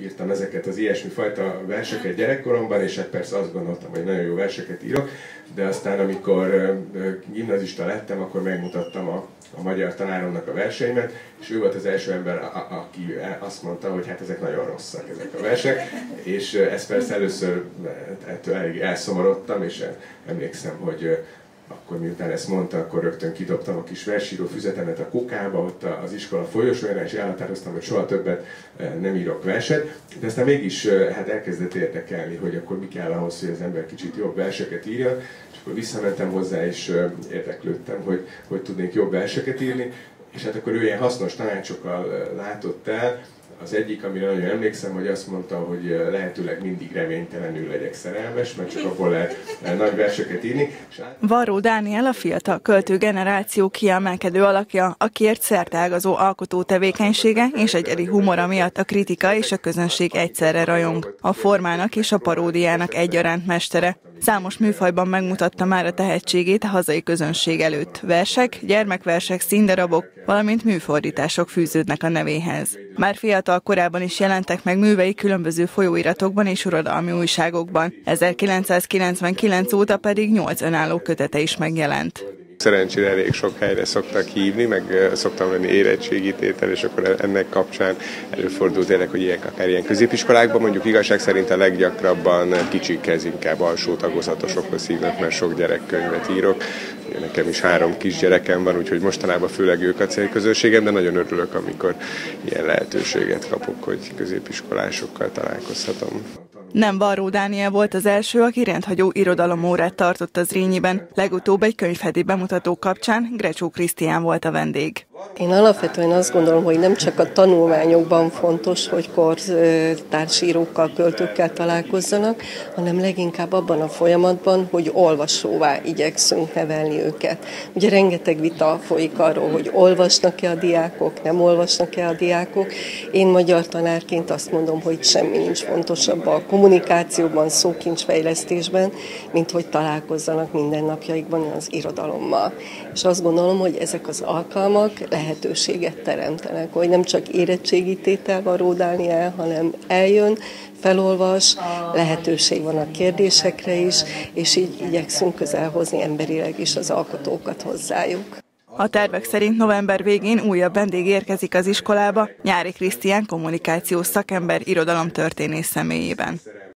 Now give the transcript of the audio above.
írtam ezeket az ilyesmi fajta verseket gyerekkoromban, és hát persze azt gondoltam, hogy nagyon jó verseket írok, de aztán amikor gimnazista lettem, akkor megmutattam a, a magyar tanáromnak a verseimet, és ő volt az első ember, a, a, aki azt mondta, hogy hát ezek nagyon rosszak ezek a versek, és ez persze először ettől elég elszomorodtam, és emlékszem, hogy akkor miután ezt mondta, akkor rögtön kidobtam a kis versíró füzetemet a kukába, ott az iskola folyosójára, és elhatároztam, hogy soha többet eh, nem írok verset. De aztán mégis eh, hát elkezdett érdekelni, hogy akkor mi kell ahhoz, hogy az ember kicsit jobb verseket írjon, és akkor visszamentem hozzá, és eh, érdeklődtem, hogy, hogy tudnék jobb verseket írni, és hát akkor ő ilyen hasznos tanácsokkal látott el, az egyik, amire nagyon emlékszem, hogy azt mondta, hogy eh, lehetőleg mindig reménytelenül legyek szerelmes, mert csak akkor lehet eh, nagy verseket írni. Varró Dániel a fiatal költő generáció kiemelkedő alakja, akiért szertágazó alkotó tevékenysége és egyedi humora miatt a kritika és a közönség egyszerre rajong. A formának és a paródiának egyaránt mestere. Számos műfajban megmutatta már a tehetségét a hazai közönség előtt. Versek, gyermekversek, színdarabok, valamint műfordítások fűződnek a nevéhez. Már fiatal korában is jelentek meg művei különböző folyóiratokban és uradalmi újságokban. 1999 óta pedig nyolc önálló kötete is megjelent. Szerencsére elég sok helyre szoktak hívni, meg szoktam venni érettségítétel, és akkor ennek kapcsán előfordult tényleg, hogy ilyen, akár ilyen középiskolákban, mondjuk igazság szerint a leggyakrabban kicsikhez inkább alsó tagozatosokhoz hívnak, mert sok gyerekkönyvet írok. Nekem is három kisgyerekem van, úgyhogy mostanában főleg ők a célközönségem, de nagyon örülök, amikor ilyen lehetőséget kapok, hogy középiskolásokkal találkozhatom. Nem Varró Dániel volt az első, aki rendhagyó irodalomórát tartott az Rényiben. Legutóbb egy könyvheti bemutató kapcsán Grecsó Krisztián volt a vendég. Én alapvetően azt gondolom, hogy nem csak a tanulmányokban fontos, hogy kortársírókkal, költőkkel találkozzanak, hanem leginkább abban a folyamatban, hogy olvasóvá igyekszünk nevelni őket. Ugye rengeteg vita folyik arról, hogy olvasnak-e a diákok, nem olvasnak-e a diákok. Én magyar tanárként azt mondom, hogy semmi nincs fontosabb a kommunikációban, szókincsfejlesztésben, mint hogy találkozzanak mindennapjaikban az irodalommal. És azt gondolom, hogy ezek az alkalmak lehetőséget teremtenek, hogy nem csak érettségítétel van ródálni el, hanem eljön, felolvas, lehetőség van a kérdésekre is, és így igyekszünk közelhozni emberileg is az alkotókat hozzájuk. A tervek szerint november végén újabb vendég érkezik az iskolába, Nyári Krisztián kommunikációs szakember irodalomtörténész személyében.